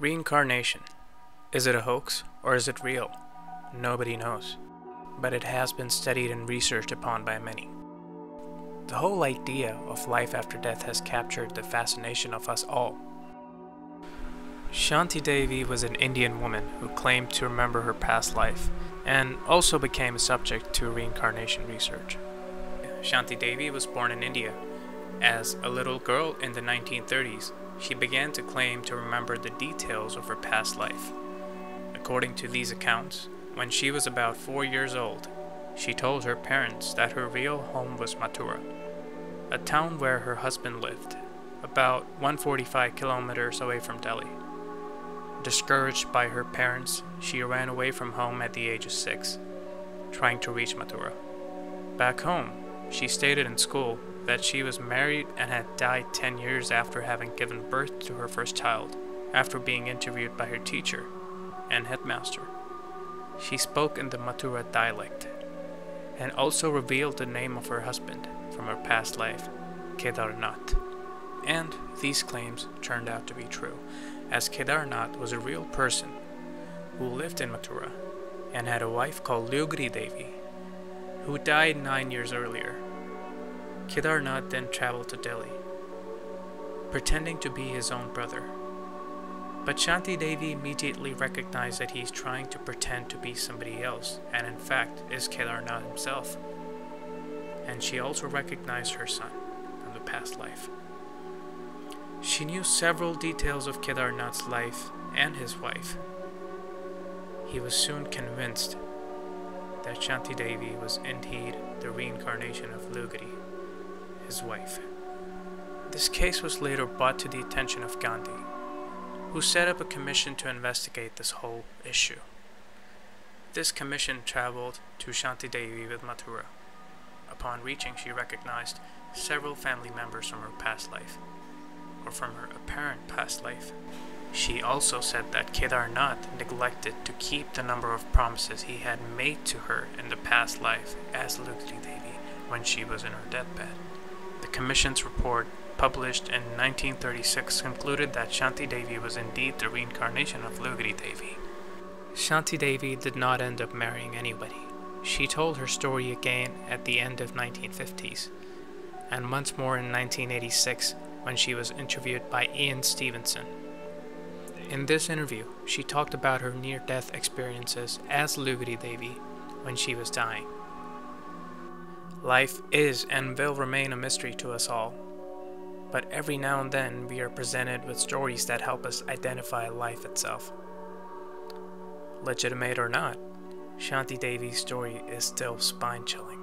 Reincarnation. Is it a hoax or is it real? Nobody knows. But it has been studied and researched upon by many. The whole idea of life after death has captured the fascination of us all. Shanti Devi was an Indian woman who claimed to remember her past life and also became a subject to reincarnation research. Shanti Devi was born in India. As a little girl in the 1930s, she began to claim to remember the details of her past life. According to these accounts, when she was about four years old, she told her parents that her real home was Mathura, a town where her husband lived, about 145 kilometers away from Delhi. Discouraged by her parents, she ran away from home at the age of six, trying to reach Mathura. Back home, she stated in school that she was married and had died 10 years after having given birth to her first child, after being interviewed by her teacher and headmaster. She spoke in the Mathura dialect and also revealed the name of her husband from her past life, Kedarnath. And these claims turned out to be true, as Kedarnath was a real person who lived in Mathura and had a wife called Lugri Devi, who died nine years earlier Kedarnath then traveled to Delhi, pretending to be his own brother. But Shanti Devi immediately recognized that he is trying to pretend to be somebody else, and in fact is Kedarnath himself. And she also recognized her son from the past life. She knew several details of Kedarnath's life and his wife. He was soon convinced that Shanti Devi was indeed the reincarnation of Lugri his wife. This case was later brought to the attention of Gandhi, who set up a commission to investigate this whole issue. This commission traveled to Shanti Devi with Mathura. Upon reaching, she recognized several family members from her past life, or from her apparent past life. She also said that Kedarnath neglected to keep the number of promises he had made to her in the past life as Lugri Devi when she was in her deathbed. The Commission's report, published in 1936, concluded that Shanti Devi was indeed the reincarnation of Lugri Devi. Shanti Devi did not end up marrying anybody. She told her story again at the end of 1950s, and once more in 1986 when she was interviewed by Ian Stevenson. In this interview, she talked about her near-death experiences as Lugri Devi when she was dying. Life is and will remain a mystery to us all. But every now and then we are presented with stories that help us identify life itself. Legitimate or not, Shanti Devi's story is still spine chilling.